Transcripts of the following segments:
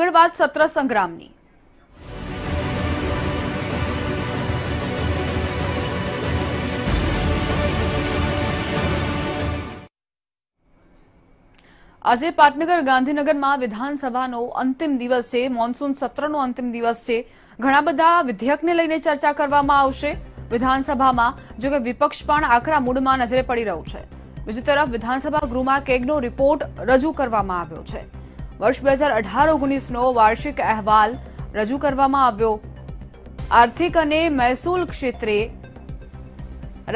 આગળ વાત સત્ર સંગ્રામની. આજે પાટનગર ગાંધીનગરમાં વિધાનસભાનો અંતિમ દિવસ છે. મોન્સૂન સત્રનો અંતિમ દિવસ છે. ઘણા બધા વિધેયકને લઈને ચર્ચા કરવામાં આવશે. વિધાનસભામાં જો કે વિપક્ષ પણ આકરા મૂડમાં નજરે પડી રહ્યું છે. બીજી તરફ વિધાનસભા ગૃહમાં કેગનો રિપોર્ટ રજૂ કરવામાં આવ્યો છે. વર્ષ બે હજાર અઢાર ઓગણીસનો વાર્ષિક અહેવાલ રજૂ કરવામાં આવ્યો. આર્થિક અને મહેસૂલ ક્ષેત્રે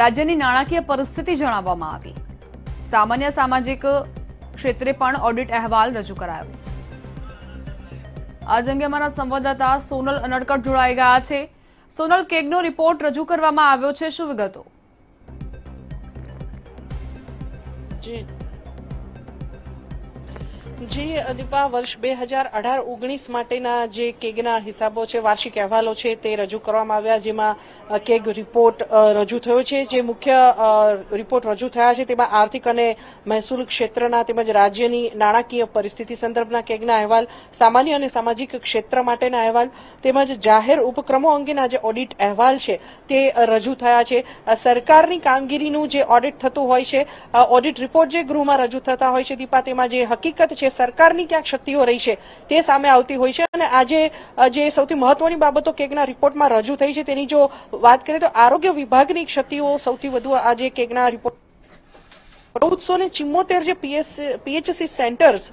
રાજ્યની નાણાકીય પરિસ્થિતિ જણાવવામાં આવી. સામાન્ય સામાજિક ક્ષેત્રે પણ ઓડિટ અહેવાલ રજૂ કરાયો. આજ અંગે અમારા સંવાદદાતા સોનલ અનડકટ જોડાઈ ગયા છે. સોનલ, કેગનો રિપોર્ટ રજૂ કરવામાં આવ્યો છે, શું વિગતો? જી દીપા વર્ષ બે હજાર અઢાર ઓગણીસ માટેના જે કેગના હિસાબો છે, વાર્ષિક અહેવાલો છે તે રજૂ કરવામાં આવ્યા, જેમાં કેગ રિપોર્ટ રજૂ થયો છે. જે મુખ્ય રિપોર્ટ રજૂ થયા છે તેમાં આર્થિક અને મહેસૂલ ક્ષેત્રના તેમજ રાજ્યની નાણાકીય પરિસ્થિતિ સંદર્ભના કેગના અહેવાલ, સામાન્ય અને સામાજિક ક્ષેત્ર માટેના અહેવાલ, તેમજ જાહેર ઉપક્રમો અંગેના જે ઓડિટ અહેવાલ છે તે રજૂ થયા છે. સરકારની કામગીરીનું જે ઓડિટ થતું હોય છે ઓડિટ રિપોર્ટ જે ગૃહમાં રજૂ થતા હોય છે દીપા, તેમાં જે હકીકત છે સરકારની ક્યાં ક્ષતિઓ રહી છે તે સામે આવતી હોય છે અને આજે જે સૌથી મહત્વની બાબતો કેગના રિપોર્ટમાં રજૂ થઈ છે તેની જો વાત કરીએ તો આરોગ્ય વિભાગની ક્ષતિઓ સૌથી વધુ આજે કેગના રિપોર્ટ ચૌદસો ને ચિમ્મોતેર જે પીએચસી સેન્ટર્સ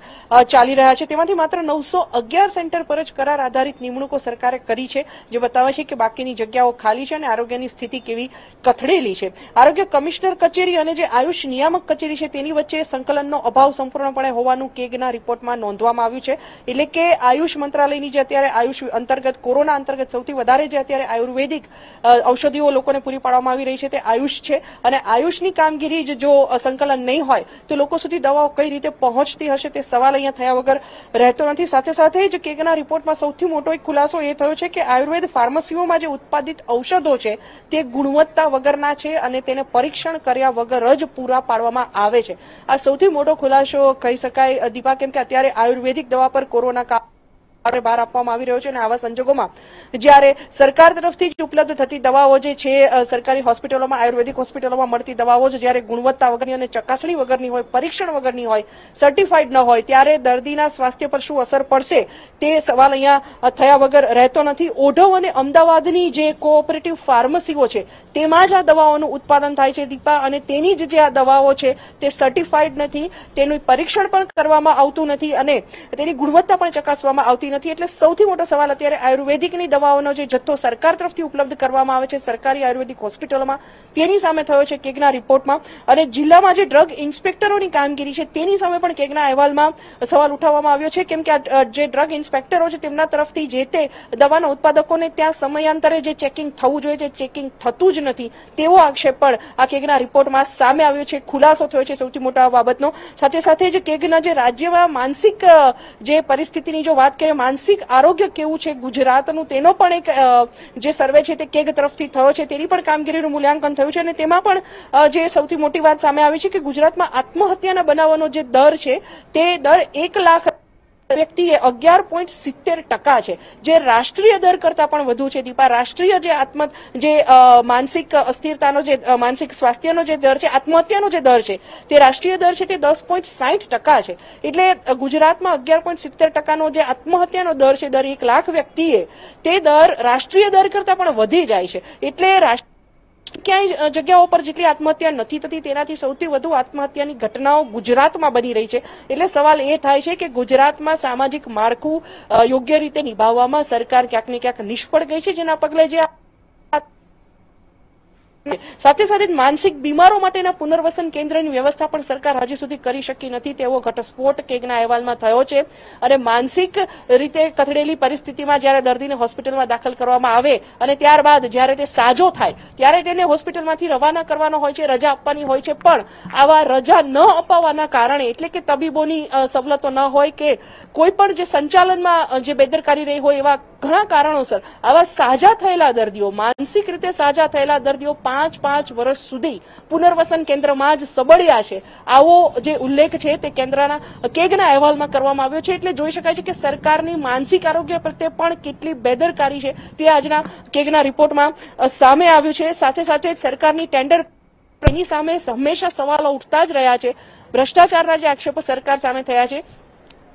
ચાલી રહ્યા છે, તેમાંથી માત્ર નવસો અગિયાર સેન્ટર પર જ કરાર આધારિત નિમણૂકો સરકારે કરી છે, જે બતાવે છે કે બાકીની જગ્યાઓ ખાલી છે અને આરોગ્યની સ્થિતિ કેવી કથળેલી છે. આરોગ્ય કમિશનર કચેરી અને જે આયુષ નિયામક કચેરી છે, તેની વચ્ચે સંકલનનો અભાવ સંપૂર્ણપણે હોવાનું કેગના રિપોર્ટમાં નોંધવામાં આવ્યું છે. એટલે કે આયુષ મંત્રાલયની જે અત્યારે આયુષ અંતર્ગત, કોરોના અંતર્ગત સૌથી વધારે જે અત્યારે આયુર્વેદિક ઔષધિઓ લોકોને પૂરી પાડવામાં આવી રહી છે, તે આયુષ છે. અને આયુષની કામગીરી જ જો અ, સંકલન નહીં હોય તો લોકો સુધી દવાઓ કઈ રીતે પહોંચતી હશે તે સવાલ અહીંયા થયા વગર રહેતો નથી. સાથે સાથે જ કેગના રિપોર્ટમાં સૌથી મોટો એક ખુલાસો એ થયો છે કે આયુર્વેદ ફાર્મસીઓમાં જે ઉત્પાદિત ઔષધો છે તે ગુણવત્તા વગરના છે અને તેને પરીક્ષણ કર્યા વગર જ પૂરા પાડવામાં આવે છે. આ સૌથી મોટો ખુલાસો કહી શકાય દીપા કેમ કે અત્યારે આયુર્વેદિક દવા પર કોરોના કાળ ભારે આપવામાં આવી રહ્યો છે અને આવા સંજોગોમાં જ્યારે સરકાર તરફથી જ ઉપલબ્ધ થતી દવાઓ જે છે સરકારી હોસ્પિટલોમાં, આયુર્વેદિક હોસ્પિટલોમાં મળતી દવાઓ છે, જ્યારે ગુણવત્તા વગરની અને ચકાસણી વગરની હોય, પરીક્ષણ વગરની હોય સર્ટિફાઈડ ન હોય, ત્યારે દર્દીના સ્વાસ્થ્ય પર શું અસર પડશે તે સવાલ અહીંયા થયા વગર રહેતો નથી. ઓઢવ અને અમદાવાદની જે કોઓપરેટિવ ફાર્મસીઓ છે, તેમાં જ આ દવાઓનું ઉત્પાદન થાય છે, દીપા, અને તેની જ જે આ દવાઓ છે, તે સર્ટિફાઈડ નથી, તેનું પરીક્ષણ પણ કરવામાં આવતું નથી અને તેની ગુણવત્તા પણ ચકાસવામાં આવતી નથી એટલે સૌથી મોટો સવાલ અત્યારે આયુર્વેદિકની દવાઓનો જે જથ્થો સરકાર તરફથી ઉપલબ્ધ કરવામાં આવે છે, સરકારી આયુર્વેદિક હોસ્પિટલોમાં, તેની સામે થયો છે કેગના રિપોર્ટમાં. અને જિલ્લામાં જે ડ્રગ ઇન્સ્પેક્ટરોની કામગીરી છે, તેની સામે પણ કેગના અહેવાલમાં સવાલ ઉઠાવવામાં આવ્યો છે, કેમ કે આ જે ડ્રગ ઇન્સ્પેક્ટરો છે, તેમના તરફથી જે તે દવાના ઉત્પાદકોને ત્યાં સમયાંતરે જે ચેકિંગ થવું જોઈએ છે, ચેકિંગ થતું જ નથી, તેવો આક્ષેપ પણ આ કેગના રિપોર્ટમાં સામે આવ્યો છે, ખુલાસો થયો છે સૌથી મોટા બાબતનો. સાથે સાથે જે કેગના જે રાજ્યમાં માનસિક જે પરિસ્થિતિની જો વાત કરીએ માનસિક આરોગ્ય કેવું છે ગુજરાતનું તેનો પણ એક જે સર્વે છે તે કેગ તરફથી થયો છે, તેની પણ કામગીરીનું મૂલ્યાંકન થયું છે અને તેમાં પણ જે સૌથી મોટી વાત સામે આવી છે કે ગુજરાતમાં આત્મહત્યાના બનાવવાનો જે દર છે તે દર એક લાખ વ્યક્તિએ અગિયાર પોઈન્ટ સિત્તેર ટકા છે. જે રાષ્ટ્રીય દર કરતા પણ વધુ છે. દીપા, રાષ્ટ્રીય જે આત્મ, જે માનસિક અસ્થિરતાનો જે માનસિક સ્વાસ્થ્યનો જે દર છે, આત્મહત્યાનો જે દર છે, તે રાષ્ટ્રીય દર છે તે દસ પોઈન્ટ સાહીઠ ટકા છે. એટલે ગુજરાતમાં અગિયાર પોઈન્ટ સિત્તેર ટકાનો જે આત્મહત્યાનો દર છે, દર એક લાખ વ્યક્તિએ, તે દર રાષ્ટ્રીય દર કરતા પણ વધી જાય છે. એટલે રાષ્ટ્ર ક્યાંય જગ્યાઓ પર જેટલી આત્મહત્યા નથી થતી, તેનાથી સૌથી વધુ આત્મહત્યાની ઘટનાઓ ગુજરાતમાં બની રહી છે. એટલે સવાલ એ થાય છે કે ગુજરાતમાં સામાજિક માળખું યોગ્ય રીતે નિભાવવામાં સરકાર ક્યાંક ને ક્યાંક નિષ્ફળ ગઈ છે, જેના પગલે જે સાથે સાથે માનસિક બીમારો માટેના પુનર્વસન કેન્દ્રની વ્યવસ્થા પણ સરકાર હજી સુધી કરી શકી નથી તેવો ઘટસ્ફોટ કેગના અહેવાલમાં થયો છે. અને માનસિક રીતે કથળેલી પરિસ્થિતિમાં જ્યારે દર્દીને હોસ્પિટલમાં દાખલ કરવામાં આવે અને ત્યારબાદ જ્યારે તે સાજો થાય, ત્યારે તેને હોસ્પિટલમાંથી રવાના કરવાનો હોય છે, રજા આપવાની હોય છે. પણ આવા રજા ન અપાવવાના કારણે, એટલે કે તબીબોની સવલતો ન હોય કે કોઈ પણ જે સંચાલનમાં જે બેદરકારી રહી હોય એવા ઘણા કારણોસર આવા સાજા થયેલા દર્દીઓ, માનસિક રીતે સાજા થયેલા દર્દીઓ પાંચ પાંચ વર્ષ સુધી પુનર્વસન કેન્દ્રમાં જ સબળ્યા છે. આવો જે ઉલ્લેખ છે તે કેન્દ્રના કેગના અહેવાલમાં કરવામાં આવ્યો છે. એટલે જોઈ શકાય છે કે સરકારની માનસિક આરોગ્ય પ્રત્યે પણ કેટલી બેદરકારી છે તે આજના કેગના રિપોર્ટમાં સામે આવ્યું છે. સાથે સાથે સરકારની ટેન્ડર સામે હંમેશા સવાલો ઉઠતા જ રહ્યા છે. ભ્રષ્ટાચારના જે આક્ષેપો સરકાર સામે થયા છે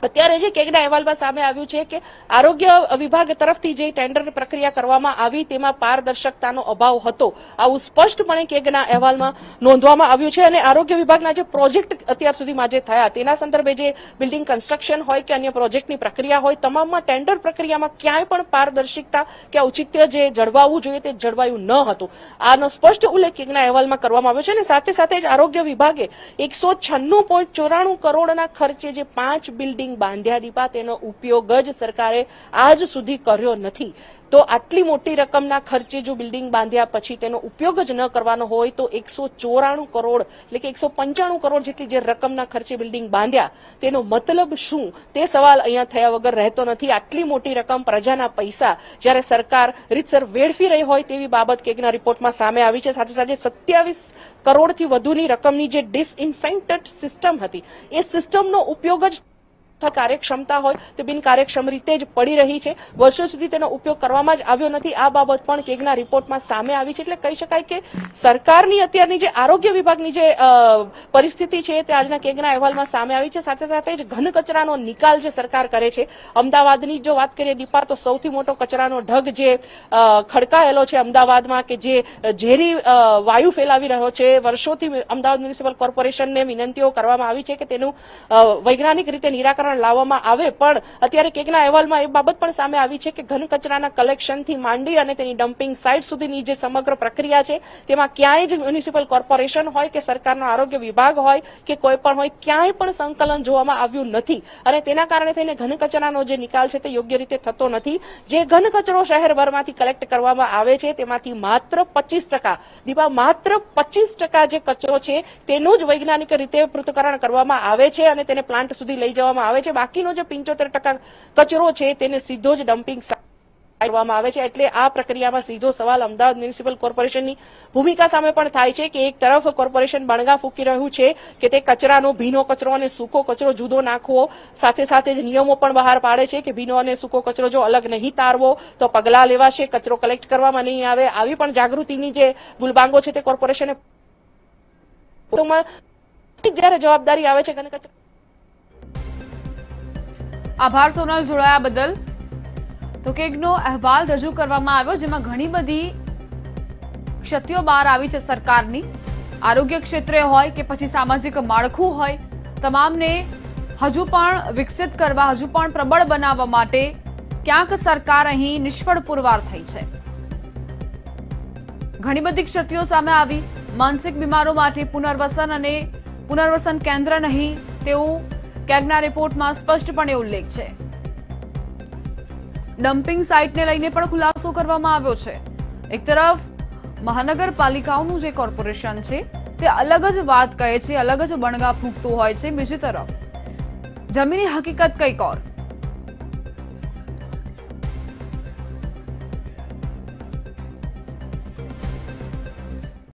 અત્યારે જે કેગના અહેવાલમાં સામે આવ્યું છે કે આરોગ્ય વિભાગ તરફથી જે ટેન્ડર પ્રક્રિયા કરવામાં આવી તેમાં પારદર્શકતાનો અભાવ હતો. આવું સ્પષ્ટપણે કેગના અહેવાલમાં નોંધવામાં આવ્યું છે અને આરોગ્ય વિભાગના જે પ્રોજેક્ટ અત્યાર સુધીમાં જે થયા તેના સંદર્ભે જે બિલ્ડિંગ કન્સ્ટ્રક્શન હોય કે અન્ય પ્રોજેક્ટની પ્રક્રિયા હોય તમામમાં ટેન્ડર પ્રક્રિયામાં ક્યાંય પણ પારદર્શિકતા કે ઔચિત્ય જે જળવાવું જોઈએ તે જળવાયું ન હતું. આનો સ્પષ્ટ ઉલ્લેખ કેગના અહેવાલમાં કરવામાં આવ્યો છે અને સાથે સાથે જ આરોગ્ય વિભાગે એકસો કરોડના ખર્ચે જે પાંચ બિલ્ડિંગ બાંધ્યા દીપા, તેનો ઉપયોગ જ સરકારે આજ સુધી કર્યો નથી. તો આટલી મોટી રકમના ખર્ચે જો બિલ્ડિંગ બાંધ્યા પછી તેનો ઉપયોગ જ ન કરવાનો હોય, તો એકસો ચોરાણું કરોડ એટલે કે એકસો પંચાણું કરોડ જેટલી જે રકમના ખર્ચે બિલ્ડિંગ બાંધ્યા, તેનો મતલબ શું? તે સવાલ અહીંયા થયા વગર રહેતો નથી. આટલી મોટી રકમ પ્રજાના પૈસા જ્યારે સરકાર રીતસર વેડફી રહી હોય તેવી બાબત કેગના રિપોર્ટમાં સામે આવી છે. સાથે સાથે સત્યાવીસ કરોડથી વધુની રકમની જે ડિસઇન્ફેક્ટેડ સિસ્ટમ હતી, એ સિસ્ટમનો ઉપયોગ જ કાર્યક્ષમતા હોય તે બિન કાર્યક્ષમ રીતે જ પડી રહી છે. વર્ષો સુધી તેનો ઉપયોગ કરવામાં જ આવ્યો નથી. આ બાબત પણ કેગના રિપોર્ટમાં સામે આવી છે. એટલે કહી શકાય કે સરકારની અત્યારની જે આરોગ્ય વિભાગની જે પરિસ્થિતિ છે તે આજના કેગના અહેવાલમાં સામે આવી છે. સાથે સાથે જ ઘન કચરાનો નિકાલ જે સરકાર કરે છે. અમદાવાદની જો વાત કરીએ દીપા, તો સૌથી મોટો કચરાનો ઢગ જે ખડકાયેલો છે અમદાવાદમાં કે જે ઝેરી વાયુ ફેલાવી રહ્યો છે. વર્ષોથી અમદાવાદ મ્યુનિસિપલ કોર્પોરેશનને વિનંતીઓ કરવામાં આવી છે કે તેનું વૈજ્ઞાનિક રીતે નિરાકરણ લાવવામાં આવે, પણ અત્યારે કેકના અહેવાલમાં એ બાબત પણ સામે આવી છે કે ઘન કચરાના કલેક્શનથી માંડી અને તેની ડમ્પિંગ સાઇટ સુધીની જે સમગ્ર પ્રક્રિયા છે, તેમાં ક્યાંય જ મ્યુનિસિપલ કોર્પોરેશન હોય કે સરકારનો આરોગ્ય વિભાગ હોય કે કોઈ પણ હોય, ક્યાંય પણ સંકલન જોવામાં આવ્યું નથી. અને તેના કારણે થઈને ઘન કચરાનો જે નિકાલ છે તે યોગ્ય રીતે થતો નથી. જે ઘન કચરો શહેરભરમાંથી કલેક્ટ કરવામાં આવે છે, તેમાંથી માત્ર પચીસ ટકા, દીપા, માત્ર પચીસ ટકા જે કચરો છે, તેનું જ વૈજ્ઞાનિક રીતે પૃથ્થકરણ કરવામાં આવે છે અને તેને પ્લાન્ટ સુધી લઈ જવામાં આવે છે. બાકીનો જે પંચોતેર કચરો છે તેને સીધો જ ડમ્પિંગ કરવામાં આવે છે. એટલે આ પ્રક્રિયામાં સીધો સવાલ અમદાવાદ મ્યુનિસિપલ કોર્પોરેશનની ભૂમિકા સામે પણ થાય છે કે એક તરફ કોર્પોરેશન બણગા ફૂકી રહ્યું છે કે તે કચરાનો ભીનો કચરો અને સૂકો કચરો જુદો નાખવો, સાથે સાથે જ નિયમો પણ બહાર પાડે છે કે ભીનો અને સૂકો કચરો જો અલગ નહીં તારવો, તો પગલાં લેવાશે, કચરો કલેક્ટ કરવામાં નહીં આવે. આવી પણ જાગૃતિની જે ગુલબાંગો છે તે કોર્પોરેશને જ્યારે જવાબદારી આવે છે ઘન કચરા આભાર સોનલ જોડાયા બદલ. તો કેગનો અહેવાલ રજૂ કરવામાં આવ્યો જેમાં ઘણી બધી ક્ષતિઓ બહાર આવી છે સરકારની. આરોગ્ય ક્ષેત્રે હોય કે પછી સામાજિક માળખું હોય, તમામને હજુ પણ વિકસિત કરવા, હજુ પણ પ્રબળ બનાવવા માટે ક્યાંક સરકાર અહીં નિષ્ફળ પુરવાર થઈ છે. ઘણી બધી ક્ષતિઓ સામે આવી. માનસિક બીમારો માટે પુનર્વસન અને પુનર્વસન કેન્દ્ર નહીં, તેવું કેગના રિપોર્ટમાં સ્પષ્ટપણે ઉલ્લેખ છે. ડમ્પિંગ સાઇટને લઈને પણ ખુલાસો કરવામાં આવ્યો છે. એક તરફ, મહાનગરપાલિકાઓનું જે કોર્પોરેશન છે, તે અલગ જ વાત કહે છે, અલગ જ બણગા ફૂંકતું હોય છે. બીજી તરફ, જમીની હકીકત કંઈક ઓર.